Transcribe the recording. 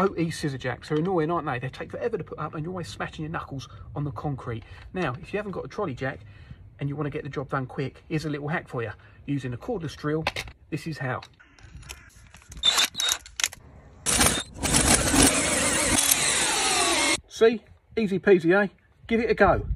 OE scissor jacks. are annoying, aren't they? They take forever to put up and you're always smashing your knuckles on the concrete. Now, if you haven't got a trolley jack and you want to get the job done quick, here's a little hack for you. Using a cordless drill, this is how. See? Easy peasy, eh? Give it a go.